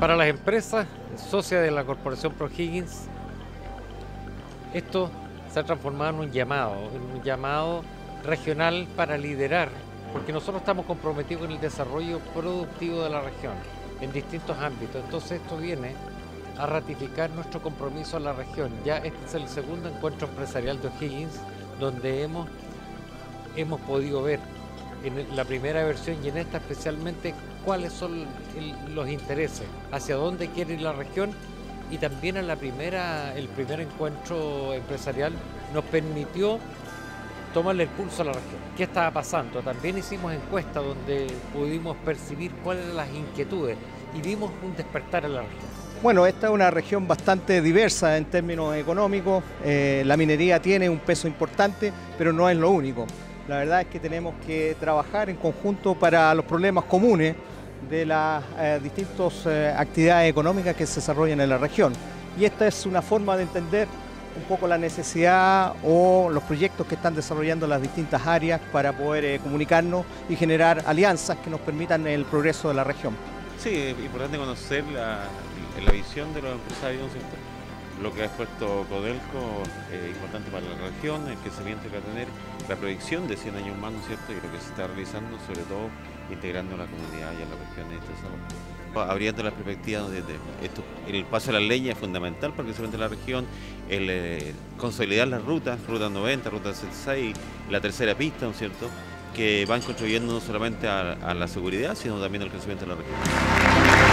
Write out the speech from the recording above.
Para las empresas socias de la Corporación ProHiggins, esto se ha transformado en un llamado, en un llamado regional para liderar, porque nosotros estamos comprometidos con el desarrollo productivo de la región en distintos ámbitos. Entonces esto viene a ratificar nuestro compromiso a la región. Ya este es el segundo encuentro empresarial de O'Higgins, donde hemos, hemos podido ver en la primera versión y en esta especialmente cuáles son los intereses, hacia dónde quiere ir la región y también en la primera, el primer encuentro empresarial nos permitió tomarle el pulso a la región. ¿Qué estaba pasando? También hicimos encuestas donde pudimos percibir cuáles eran las inquietudes y vimos un despertar en la región. Bueno, esta es una región bastante diversa en términos económicos. Eh, la minería tiene un peso importante, pero no es lo único. La verdad es que tenemos que trabajar en conjunto para los problemas comunes de las eh, distintas eh, actividades económicas que se desarrollan en la región. Y esta es una forma de entender un poco la necesidad o los proyectos que están desarrollando las distintas áreas para poder eh, comunicarnos y generar alianzas que nos permitan el progreso de la región. Sí, es importante conocer la, visión de los empresarios, ¿cierto? Lo que ha expuesto Codelco es importante para la región, el crecimiento que va a tener, la proyección de 100 años más, ¿no es cierto? Y lo que se está realizando, sobre todo integrando a la comunidad y a la región de este abriendo las perspectivas de, esto, el paso a la ley es fundamental para el crecimiento de la región, el eh, consolidar las rutas, ruta 90, ruta 66, la tercera pista, ¿no es cierto? que van contribuyendo no solamente a la seguridad, sino también al crecimiento de la región.